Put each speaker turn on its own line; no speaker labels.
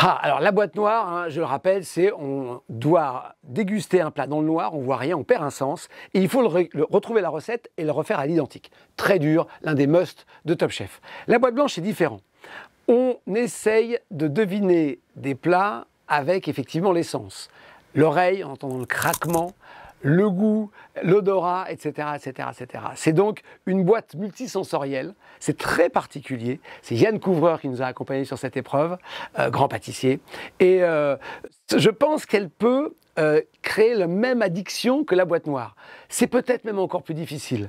Ah, alors la boîte noire, hein, je le rappelle, c'est on doit déguster un plat dans le noir, on voit rien, on perd un sens, et il faut retrouver la recette et le refaire à l'identique. Très dur, l'un des musts de Top Chef. La boîte blanche est différent. On essaye de deviner des plats avec effectivement l'essence. L'oreille, en entendant le craquement, le goût, l'odorat, etc. etc., etc. C'est donc une boîte multisensorielle, c'est très particulier. C'est Yann Couvreur qui nous a accompagnés sur cette épreuve, euh, grand pâtissier. Et euh, je pense qu'elle peut euh, créer la même addiction que la boîte noire. C'est peut-être même encore plus difficile.